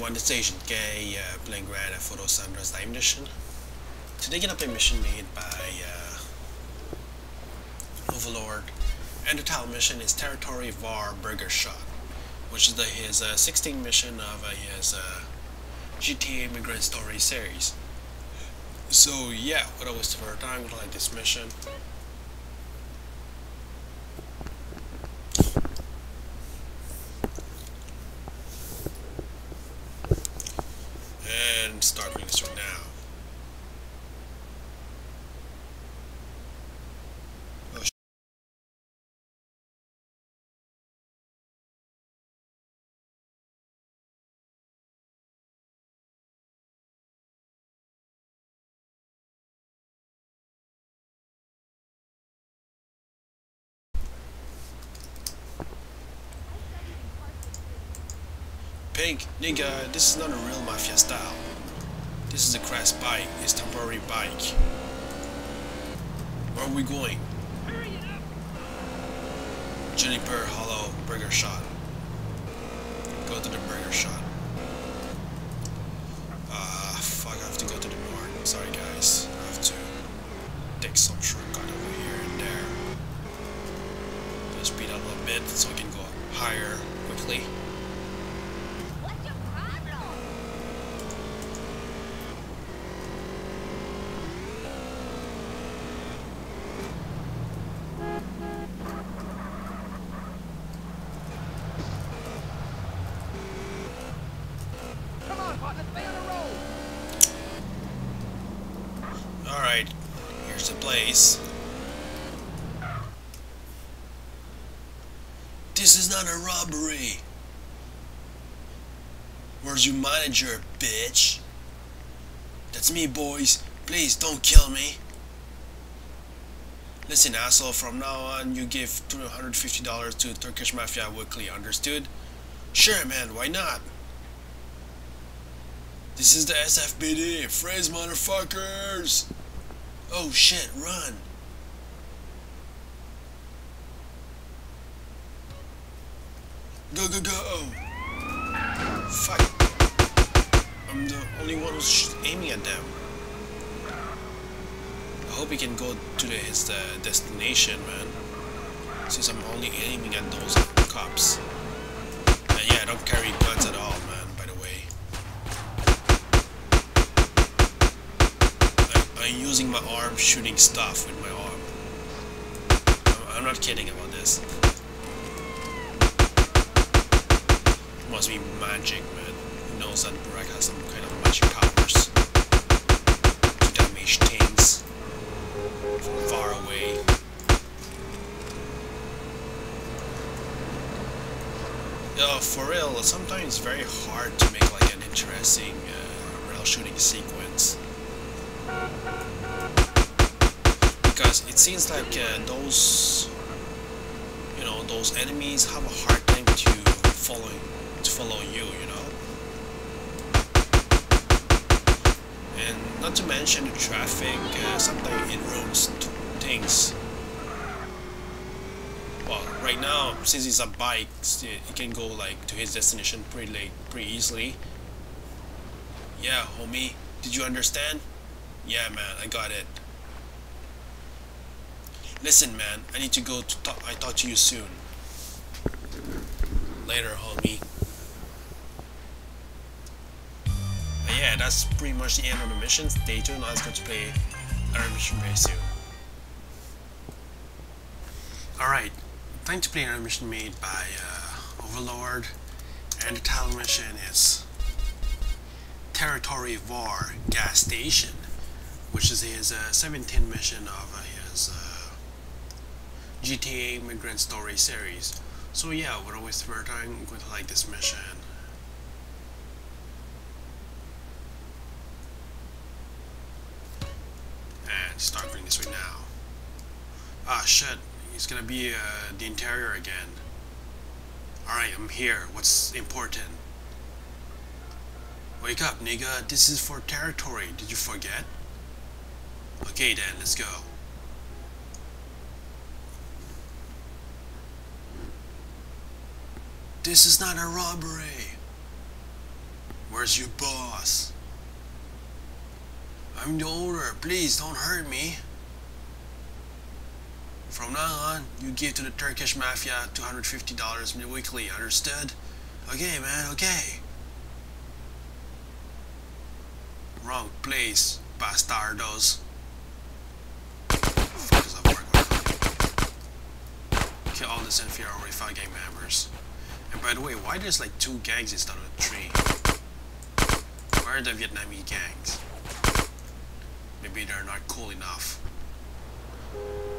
everyone, it's AznKei, uh, playing Grand Theft Auto San Andreas Time Edition. Today gonna play a mission made by uh, Overlord, and the title mission is Territory War Burger Shot, which is the, his uh, 16th mission of uh, his uh, GTA Immigrant Story series. So yeah, without wasting further time, we'll like this mission. and start reading this right now. Oh, sh- Pink, nigga, this is not a real mafia style. This is a crash bike, it's temporary bike. Where are we going? Juniper Hollow Burger Shot. Go to the burger shot. Ah, fuck, I have to go to the north. Sorry guys, I have to take some shortcut over here and there. Just speed up a bit so I can go higher place. This is not a robbery. Where's your manager, bitch? That's me, boys. Please don't kill me. Listen, asshole, from now on, you give $250 to Turkish Mafia Weekly, understood? Sure, man, why not? This is the SFPD. Freeze, motherfuckers! Oh shit, run! Go, go, go! Oh. Fuck. I'm the only one who's aiming at them. I hope he can go to the, his destination, man. Since I'm only aiming at those cops. And yeah, I don't carry guns at all, man, by the way. I, I'm using my arm shooting stuff with my arm. I'm, not kidding about this. Must be magic, man. Who knows that Burak has some kind of magic powers to damage things from far away. Yo, for real, sometimes it's very hard to make like an interesting uh, rail shooting sequence. Because it seems like uh, those, you know, those enemies have a hard time to follow, to follow you, you know. And not to mention the traffic, uh, sometimes it ruins things. Well, right now, since it's a bike, it can go like to his destination pretty late, pretty easily. Yeah, homie, did you understand? Yeah, man, I got it. Listen, man, I need to go to talk. I talk to you soon. Later, homie. But yeah, that's pretty much the end of the mission. Stay tuned. I was going to play another mission very soon. Alright, time to play another mission made by uh, Overlord. And the title mission is Territory War Gas Station, which is his uh, 17th mission of uh, his uh, GTA Immigrant Story series. So yeah, without wasting further time, I'm going to like this mission. And start reading this right now. Ah shit, it's gonna be uh, the interior again. Alright, I'm here. What's important? Wake up, nigga. This is for territory. Did you forget? Okay then, let's go. This is not a robbery. Where's your boss? I'm the owner. Please don't hurt me. From now on, you give to the Turkish mafia $250 weekly, understood? Okay, man, okay. Wrong place, bastardos. Fuck is up, Kill all the inferiority 5 gang members. And by the way, why there's like two gangs instead of three? Where are the Vietnamese gangs? Maybe they're not cool enough.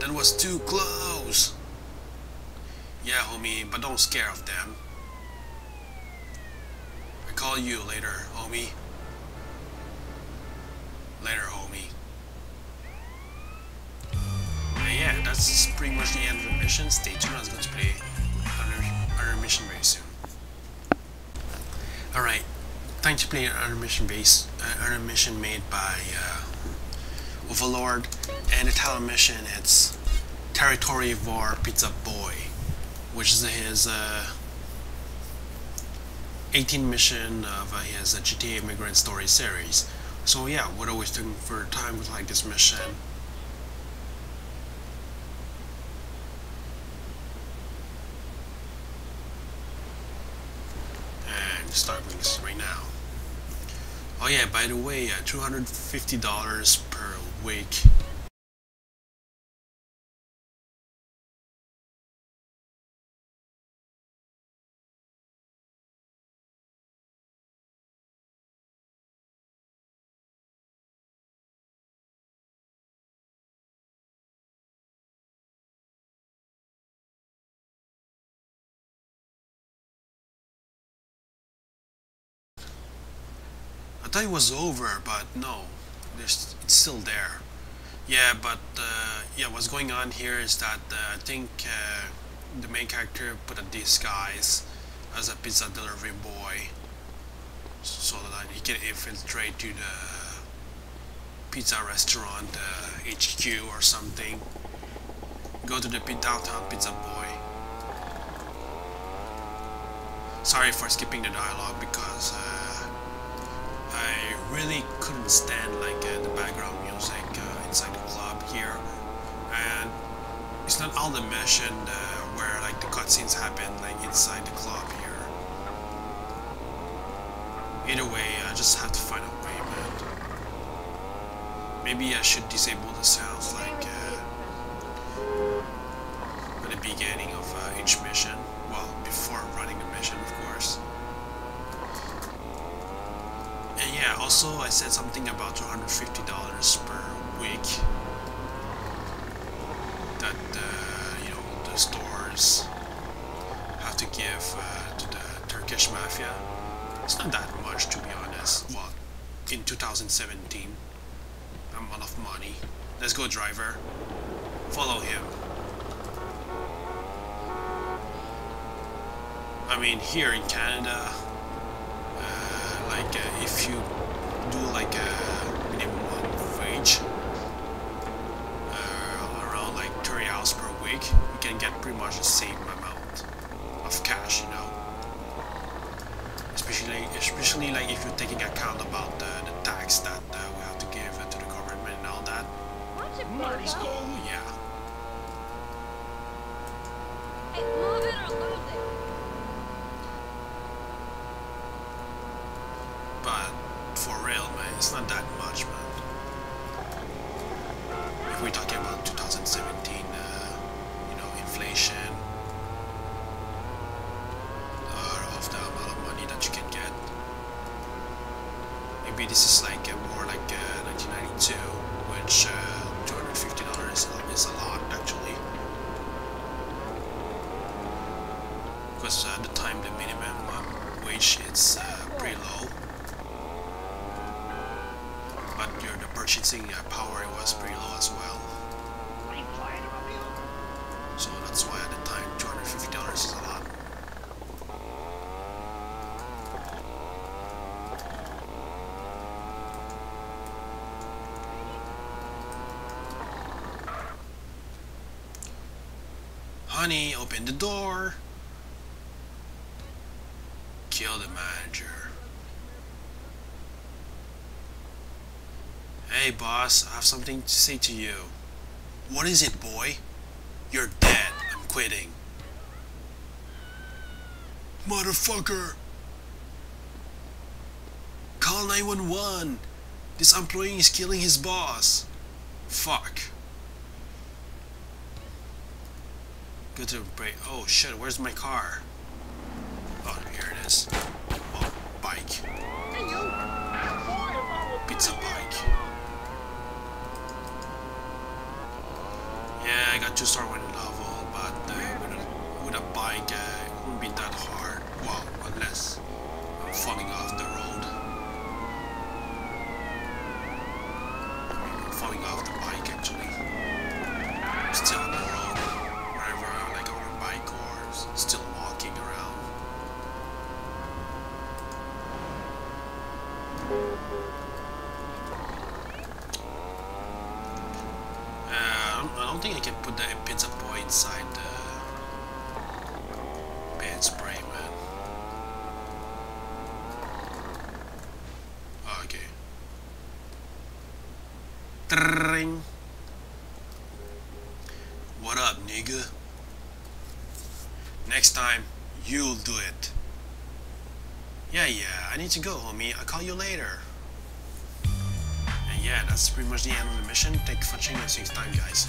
That was too close! Yeah, homie, but don't scare of them. I call you later, homie. Later, homie. That's pretty much the end of the mission. Stay tuned, I was going to play another, another mission very soon. Alright, time to play another mission base, uh, another mission made by uh, Overlord, and the title mission it's Territory War Pizza Boy, which is his uh, 18 mission of uh, his GTA Immigrant Story series. So yeah, we're always looking for time with like this mission. This right now. Oh yeah, by the way, uh, $250 per week thought it was over, but no, it's still there. Yeah, but uh, yeah, what's going on here is that uh, I think uh, the main character put a disguise as a pizza delivery boy so that he can infiltrate to the pizza restaurant HQ uh, or something. Go to the downtown pizza boy. Sorry for skipping the dialogue because uh, I really couldn't stand like uh, the background music uh, inside the club here, and it's not all the mission uh, where like the cutscenes happen like inside the club here. Either way, I just have to find a way, man. Maybe I should disable the sounds like uh, at the beginning of uh, each mission. Well, before running the mission, of course. And yeah, also I said something about $250 per week that uh, you know the stores have to give uh, to the Turkish mafia. It's not that much to be honest. Well, in 2017, I'm out of money. Let's go, driver. Follow him. I mean, here in Canada, like uh, if you do like a minimum wage uh, around like 30 hours per week you can get pretty much the same amount of cash you know? Especially especially like if you're taking account about the, the tax that uh, we have to give to the government and all that. So yeah Hey, move it or lose it. but for real man it's not that much man if we're talking about 2017 uh, you know inflation uh, of the amount of money that you can get maybe this is like uh, more like uh, 1992 which uh, $250 is, a lot actually. Because uh, at the time the minimum um, wage is uh, pretty low. but your the purchasing power was pretty low as well. So that's why at the time $250 is a lot. Honey, open the door. Kill the manager. Hey, boss, I have something to say to you. What is it, boy? You're dead. I'm quitting. Motherfucker! Call 911! This employee is killing his boss. Fuck. Go to break. Oh shit, where's my car? Oh, here it is. Oh, bike. Hey, you! Boy, Pizza bike. Yeah, start with one level, but uh, with, a, with a bike, it wouldn't be that hard. Well, unless I'm falling off the road. I'm falling off the bike actually. I'm still on the road, wherever I like on a bike or still walking around. Uh, I don't- I don't think I can put the pizza boy inside the bed spray, man. Oh, okay. Tring. What up, nigga? Next time, you'll do it. Yeah, yeah, I need to go, homie. I'll call you later. And yeah, that's pretty much the end of the mission. Thank you for see you next time, guys.